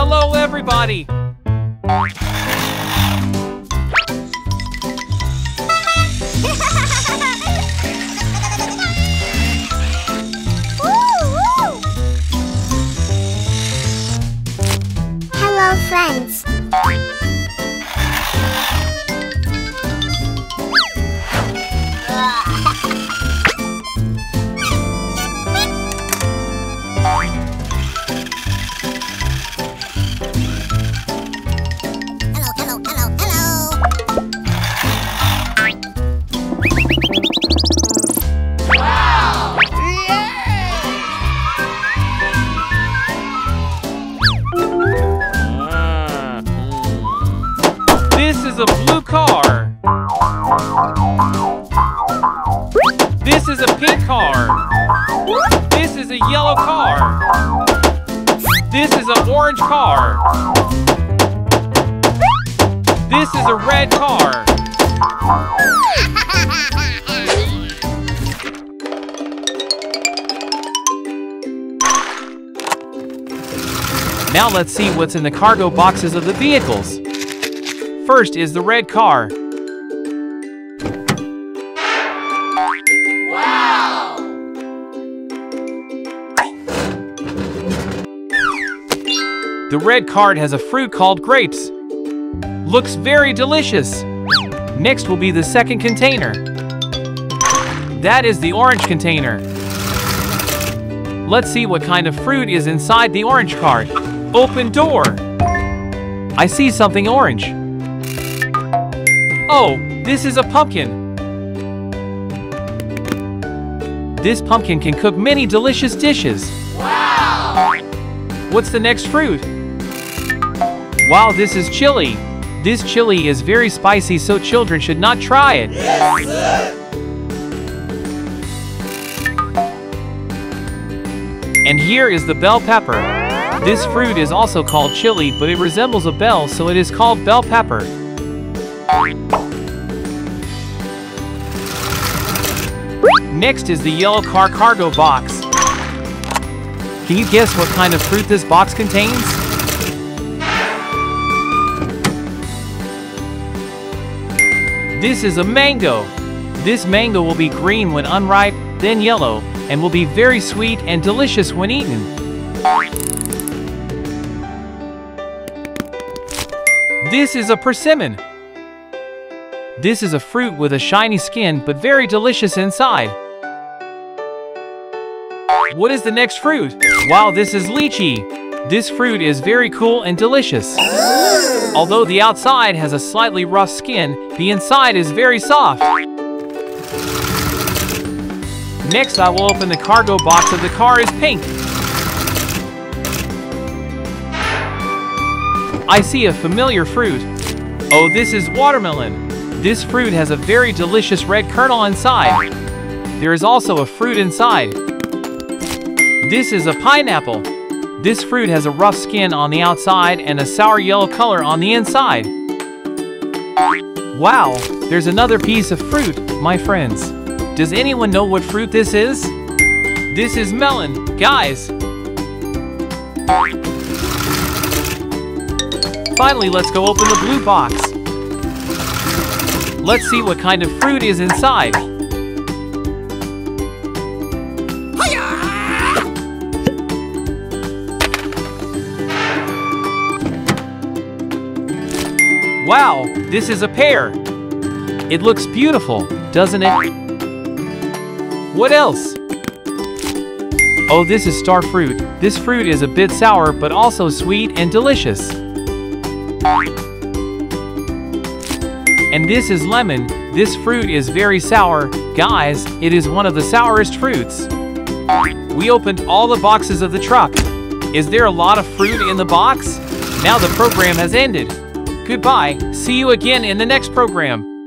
Hello, everybody! Is a blue car. This is a pink car. This is a yellow car. This is an orange car. This is a red car. Now let's see what's in the cargo boxes of the vehicles. First is the red car. The red card has a fruit called grapes. Looks very delicious. Next will be the second container. That is the orange container. Let's see what kind of fruit is inside the orange card. Open door. I see something orange. Oh, this is a pumpkin. This pumpkin can cook many delicious dishes. Wow! What's the next fruit? Wow, this is chili. This chili is very spicy, so children should not try it. And here is the bell pepper. This fruit is also called chili, but it resembles a bell, so it is called bell pepper. Next is the yellow car cargo box. Can you guess what kind of fruit this box contains? This is a mango. This mango will be green when unripe, then yellow, and will be very sweet and delicious when eaten. This is a persimmon. This is a fruit with a shiny skin but very delicious inside. What is the next fruit? Wow, this is lychee. This fruit is very cool and delicious. Although the outside has a slightly rough skin, the inside is very soft. Next, I will open the cargo box of the car is pink. I see a familiar fruit. Oh, this is watermelon. This fruit has a very delicious red kernel inside. There is also a fruit inside. This is a pineapple. This fruit has a rough skin on the outside and a sour yellow color on the inside. Wow, there's another piece of fruit, my friends. Does anyone know what fruit this is? This is melon, guys. Finally, let's go open the blue box. Let's see what kind of fruit is inside. Wow, this is a pear. It looks beautiful, doesn't it? What else? Oh, this is star fruit. This fruit is a bit sour, but also sweet and delicious. And this is lemon. This fruit is very sour. Guys, it is one of the sourest fruits. We opened all the boxes of the truck. Is there a lot of fruit in the box? Now the program has ended. Goodbye. See you again in the next program.